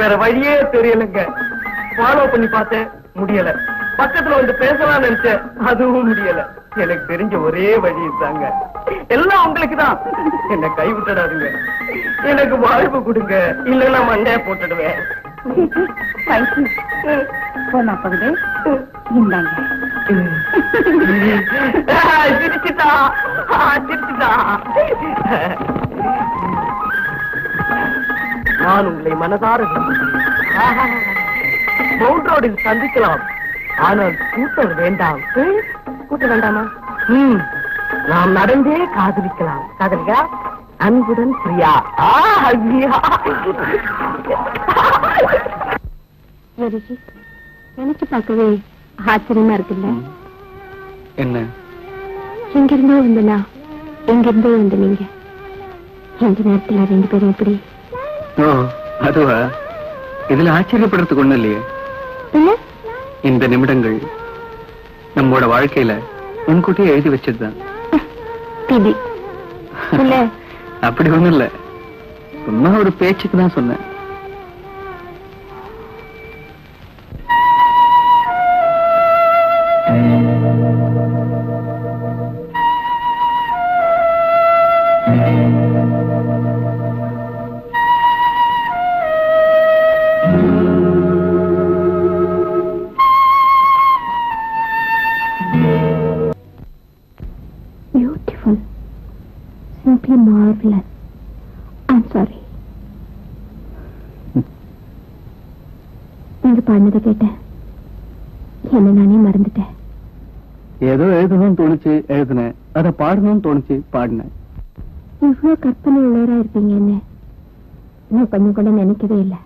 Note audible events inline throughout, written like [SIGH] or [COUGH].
எனக்கு வேற வழியே தெரியலங்க. ஃபாலோ பண்ணி பார்த்தேன் முடியல. பக்கத்துல வந்து பேசலாம் நினைச்சேன் அதுவும் முடியல. எனக்கு தெரிஞ்ச ஒரே வழி தாங்க எல்லாம் உங்களுக்கு தான். என்ன கை விட்டுடாதுங்க. எனக்கு வாழ்வு கொடுங்க. இல்லைன்னா மண்டைய போட்டுடுவேன். போனா பகுதி இந்தாங்க. [LAUGHS] ஆ, சிரிச்சுட்டா. ஆ, சிரிச்சுட்டா. நான் உங்களை மனதார ரோடில் சந்திக்கலாம். ஆனால் கூட்டம் வேண்டாம். கூட்டம் வேண்டாமா? ம் நாம் நடந்தே காதலிக்கலாம். காதலிக்கா அன்புடன் பிரியா. நினைச்சு பார்க்கவே ஆச்சரியமா இருக்குல்ல? என்ன? எங்கிருந்தோ வந்தனா எங்கிருந்தோ வந்து நீங்க. இந்த நேரத்துல ரெண்டு பேரும் எப்படி ஓ அதுவா? இதுல ஆச்சரியப்படுறதுக்கு ஒண்ணும் இல்லையே. இந்த நிமிடங்கள் நம்மோட வாழ்க்கையில முன்கூட்டியே எழுதி வச்சதுதான். [LAUGHS] அப்படி ஒண்ணும் இல்ல. சும்மா ஒரு பேச்சுக்கு தான் சொன்னேன். ஏதோ எழுதணும்னு தோணுச்சு எழுதினேன். அதை பாடணும்னு தோணுச்சு பாடினேன். இவ்வளவு கற்பனை உள்ளவரா இருப்பீங்கன்னு நான் கொஞ்சம் கூட நினைக்கவே இல்லை.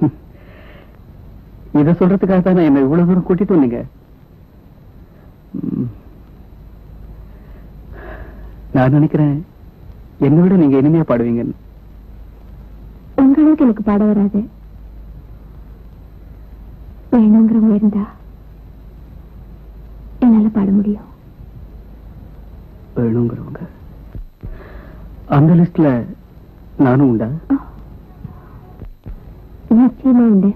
[LAUGHS] இத சொல்றதுக்காக தான் என்ன இவ்வளவு தூரம் கூட்டிட்டு வந்தீங்க. நான் நினைக்கிறேன் என்னை விட நீங்க இனிமையா பாடுவீங்கன்னு. உங்க அளவுக்கு எனக்கு பாட வராது. வேணுங்கிறவங்க இருந்தா. என்னால பாட முடியும். வேணுங்கிறவங்க அந்த லிஸ்ட்ல நானும் உண்டா? நிச்சயமா உண்டு.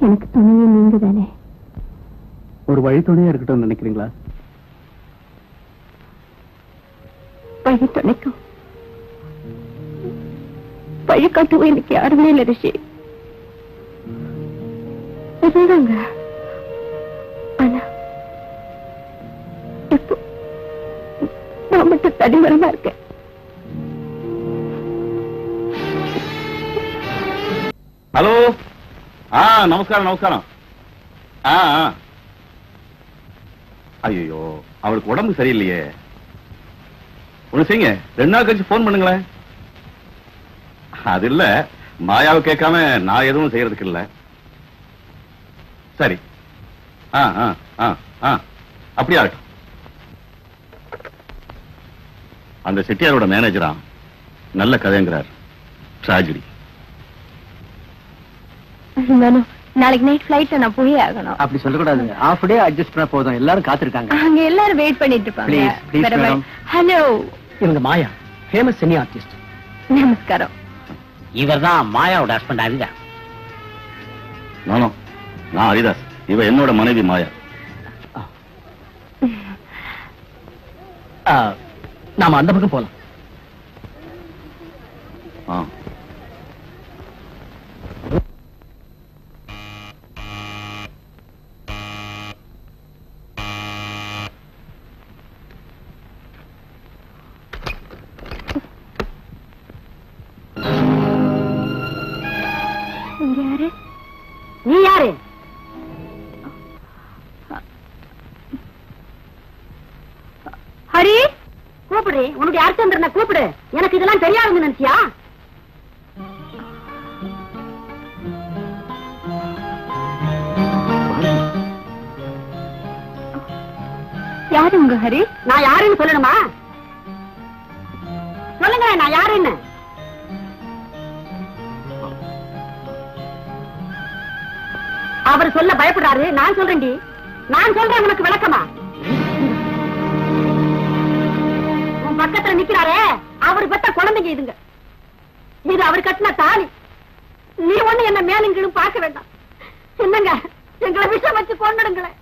எனக்கு துணையே நீங்க தானே. ஒரு வழித்துணையா இருக்கட்டும்னு நினைக்கிறீங்களா? வழி துணைக்கும். வழிகாட்டுவோம் எனக்கு யாருமே இல்லை ரிஷி. இருந்தாங்க தடிமரமா மட்டும் ஹலோ? ஆ நமஸ்காரம் நமஸ்காரம். ஆ ஐயோ அவளுக்கு உடம்பு சரியில்லையே. ஒண்ணு செய்யுங்க ரெண்டு நாள் கழிச்சு போன் பண்ணுங்களேன். அது இல்ல மாயாவை கேட்காம நான் எதுவும் செய்யறதுக்கு இல்ல. சரி. ஆ ஆ ஆ ஆ. அப்படியே ஆகட்டும் அந்த செட்டியாரோட மேனேஜரா நல்ல கதைங்கிறார். ட்ராஜடி நாளைக்கு நைட் ஃபிளைட்ல நான் போயே ஆகணும். அப்படி சொல்லக்கூடாது ஹாஃப் டே அட்ஜஸ்ட் பண்ண போதும். எல்லாரும் காத்திருக்காங்க. அங்க எல்லாரும் வெயிட் பண்ணிட்டு இருப்பாங்க. ஹலோ இவங்க மாயா. ஃபேமஸ் சினி ஆர்டிஸ்ட் நமஸ்காரம். இவர்தான் மாயாவோட ஹஸ்பண்ட் அரிதா நானும் நான் ஹரிதாஸ் இவ என்னோட மனைவி மாயா. நாம அந்த பக்கம் போலாம். ஆ. கூப்பிடு உன்னுடைய அர்ச்சந்திரனை கூப்பிடு. எனக்கு இதெல்லாம் தெரியாதுன்னு நினைச்சியா? யாரு உங்க ஹரி? நான் யாருன்னு சொல்லணுமா? சொல்லுங்க நான் யாருன்னு? அவர் சொல்ல பயப்படுறாரு. நான் சொல்றேன்டி. நான் சொல்றேன் உனக்கு விளக்கமா? பக்கத்துல நிக்கிறாரே அவரு பெத்த குழந்தைங்க இதுங்க. இது அவர் கட்டின தாலி. நீ ஒண்ணு என்ன மேலும் கீழும் பார்க்க வேண்டாம். என்னங்க எங்களை விஷம் வச்சு கொண்டுடுங்களேன்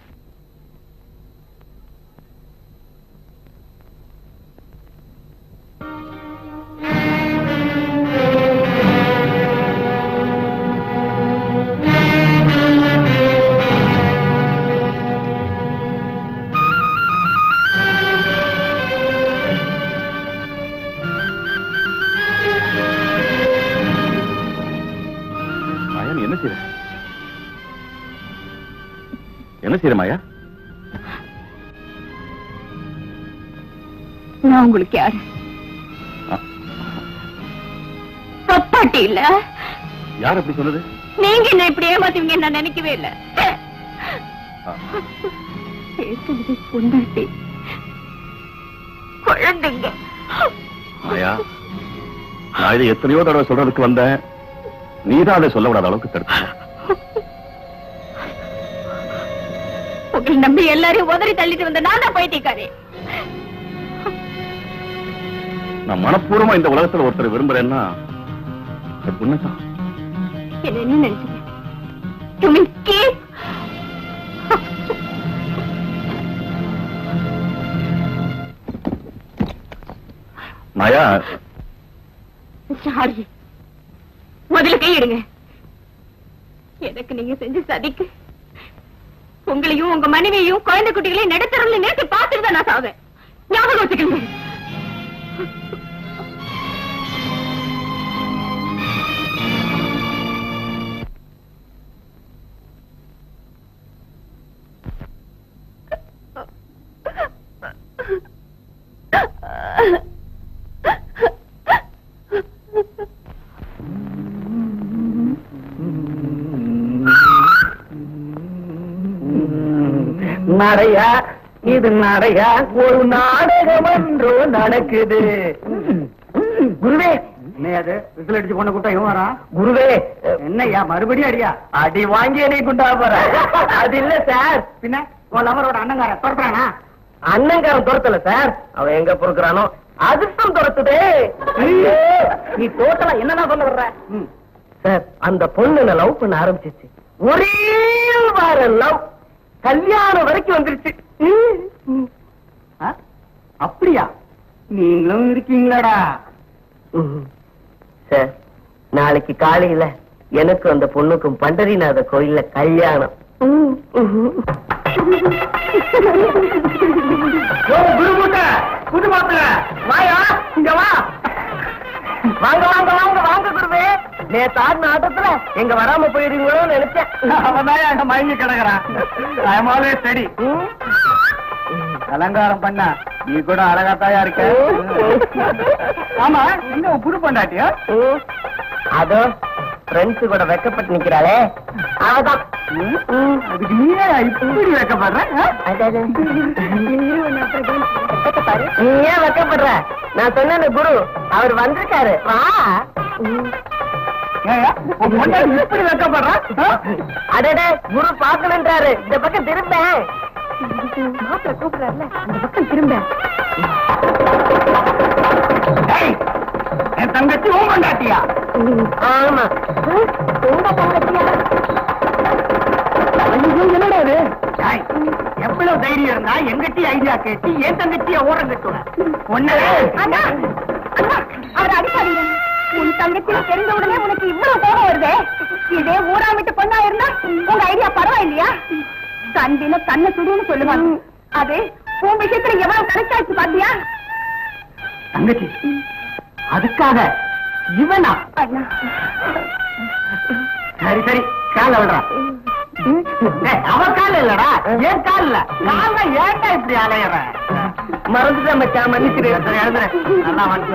என்ன செய்யற மாயா நான் உங்களுக்கு யாரு? தப்பாட்டி இல்ல. யார் அப்படி சொன்னது? நீங்க என்ன இப்படி ஏமாத்துவீங்க நான் நினைக்கவே இல்ல. பேசுறது பொண்டாட்டி. குழந்தைங்க. மாயா நான் இதை எத்தனையோ தடவை சொல்றதுக்கு வந்தேன். நீதான் அதை சொல்ல விடாத அளவுக்கு தடுத்த உங்களை நம்பி எல்லாரையும் உதறி தள்ளிட்டு வந்த நான் தான் பைத்தியக்காரி. நான் மனப்பூர்வமா இந்த உலகத்துல ஒருத்தர் விரும்புறேன்னா உண்மைதான் என்ன நினைச்சீங்க? மாயா. சாரி. முதல்ல கையிடுங்க. எனக்கு நீங்க செஞ்ச சதிக்கு உங்களையும் உங்க மனைவியையும் குழந்தை குட்டிகளையும் நடுத்தரம்ல நேற்று பார்த்துட்டு தான் நான் சாவேன். ஞாபகம் வச்சுக்கணும் நடையா இது நடையா ஒரு நாடகம் ஒன்று நடக்குது. குருவே என்னையாது விசில் அடிச்சு கொண்ட கூட்டம் இவன் வரான்? குருவே என்னய்யா மறுபடியும் அடியா? அடி வாங்கி என்னை குண்டா போற. அது இல்ல சார். பின்ன? உன் லவரோட அண்ணங்கார துரத்துறானா? அண்ணங்காரன் துரத்தல சார். அவன் எங்க பொறுக்கிறானோ அதிர்ஷ்டம் துரத்துதே. நீ டோட்டலா என்னன்னா சொல்ல வர்ற? சார் அந்த பொண்ணு லவ் பண்ண ஆரம்பிச்சிச்சு. ஒரே வார லவ் கல்யாணம் வரைக்கும் வந்துருச்சு? அப்படியா? நீங்களும் இருக்கீங்களாடா? சார் நாளைக்கு காலையில எனக்கு அந்த பொண்ணுக்கும் பண்டரிநாத கோயில்ல கல்யாணம். புது மாப்பிள்ள வாயா இங்க வா. வாங்க வாங்க வாங்க வாங்க குருவே. நேத்து ஆடின ஆட்டத்துல எங்க வராம போயிருவீங்களோன்னு நினைச்சேன். அவன் தான் மயங்கி கிடக்குறான். ரெடி அலங்காரம் பண்ண நீ கூட அழகாத்தாயா இருக்க? ஆமா உன் புது பொண்டாட்டியா. அதோ ஃப்ரெண்ட்ஸ் கூட வெக்கப்பட்டு நிக்கிறாளே. அவதான். அதுக்கு நீயே இப்படி வைக்கப்படுற. நீ ஏன் வெக்கப்படுற? நான் சொன்ன குரு அவர் வந்திருக்காரு. வா. இப்படி வைக்கப்படுற? அடடே குரு பாக்கணுன்றாரு இந்த பக்கம் திரும்ப. மாப்பிள்ள கூப்பிடுறாருல. அந்த பக்கம் திரும்ப. என் தங்கச்சி உன் பொண்டாட்டியா? ஆமா. உங்க தங்கச்சியா என்னடா இது? எவ்வளவு தைரியம் இருந்தா எங்கட்டி ஐடியா கேட்டு என் தங்கச்சிய ஓரம் கட்டுவேன் ஒன்னு உன் தங்கச்சி தெரிஞ்ச உடனே உனக்கு இவ்வளவு கோபம் வருதே? இதே ஊரா விட்டு பொண்ணா இருந்தா உங்க ஐடியா பரவாயில்லையா? தண்டின தன்னை சுடுன்னு சொல்லுவாங்க அது உன் விஷயத்துல எவ்வளவு கரெக்டாச்சு பாத்தியா? தங்கச்சி அதுக்காக இவனா? சரி சரி கால விடுறான் அவ கால இல்லடா. ஏன் கால் இல்ல கால ஏன்டா இப்படி அலையற? மறந்துட்டேன் மச்சான் மன்னிச்சிரு நல்லா வந்து.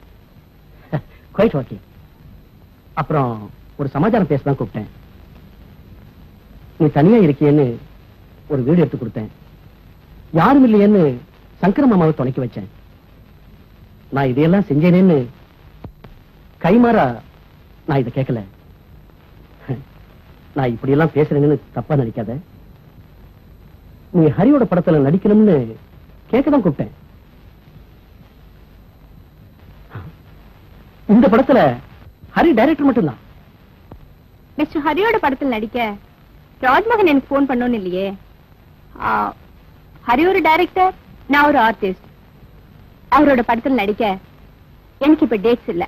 குவைட் ஓகே அப்புறம் ஒரு சமாச்சாரம் பேச தான் கூப்பிட்டேன். நீ தனியா இருக்கியன்னு ஒரு வீடு எடுத்து கொடுத்தேன். யாரும் இல்லையேன்னு சங்கர மாமாவை துணைக்கி வச்சேன். நான் இதையெல்லாம் செஞ்சேனேன்னு கைமாறா நான் இதை கேட்கல. நான் இப்படி எல்லாம் பேசுறேன்னு தப்பா நினைக்காத. நீ ஹரியோட படத்துல நடிக்கணும்னு கேட்க தான் கூப்பிட்டேன். இந்த படத்துல ஹரி டைரக்டர் மட்டும்தான். மிஸ்டர் ஹரியோட படத்தில் நடிக்க ராஜ்மோகன் எனக்கு போன் பண்ணணும் இல்லையே. ஹரி ஒரு டைரக்டர் நான் ஒரு ஆர்டிஸ்ட் அவரோட படத்தில் நடிக்க எனக்கு இப்ப டேட்ஸ் இல்ல.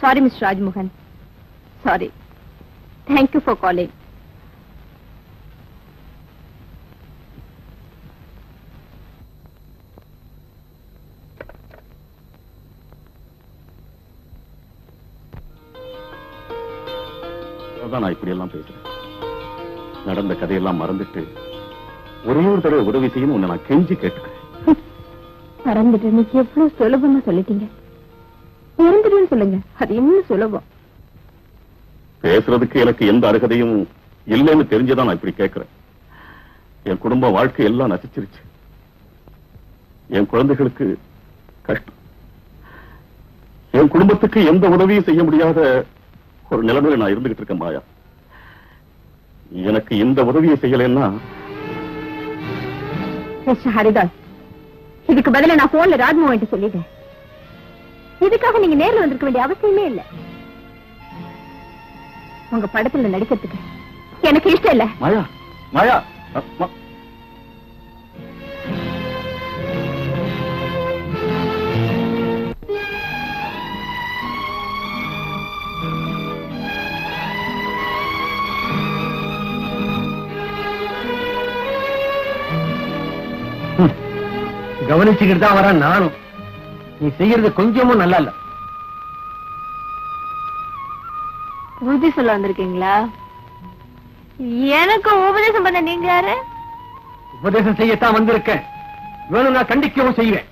Sorry mister Rajmohan. Sorry thank you for calling அதான் நான் இப்படி எல்லாம் பேசுறேன். நடந்த கதையெல்லாம் மறந்துட்டு ஒரே ஒரு தடவை உதவி செய்யணும் உன்னை நான் கெஞ்சி கேட்டுக்கிறேன். மறந்துட்டு இன்னைக்கு எவ்வளவு சுலபமா சொல்லிட்டீங்க. இறந்துடுன்னு சொல்லுங்க. அது இன்னும் சுலபம்? பேசுறதுக்கு எனக்கு எந்த அருகதையும் இல்லைன்னு தெரிஞ்சுதான் நான் இப்படி கேட்கிறேன் என் குடும்ப வாழ்க்கை எல்லாம் நசிச்சிருச்சு. என் குழந்தைகளுக்கு கஷ்டம். என் குடும்பத்துக்கு எந்த உதவியும் செய்ய முடியாத ஒரு நிலைமையில நான் இருந்துகிட்டு இருக்கேன் மாயா. எனக்கு இந்த உதவியை செய்யலைன்னா ஹரிதாஸ் இதுக்கு பதிலா நான் போன்ல ராஜ்மோகன் சொல்லிட்டேன். இதுக்காக நீங்க நேர்ல வந்திருக்க வேண்டிய அவசியமே இல்ல. உங்க படத்துல நடிக்கிறதுக்கு எனக்கு இஷ்டம் இல்ல. மாயா மாயா கவனிச்சுக்கிட்டு தான் வரேன் நானும். நீ செய்யறது கொஞ்சமும் நல்லா இல்ல உறுதி சொல்ல வந்திருக்கீங்களா? எனக்கு உபதேசம் பண்ண நீங்க யாரு? உபதேசம் செய்யத்தான் வந்திருக்கேன். வேணும் நான் கண்டிக்கவும் செய்வேன்.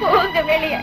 போங்க வெளியே.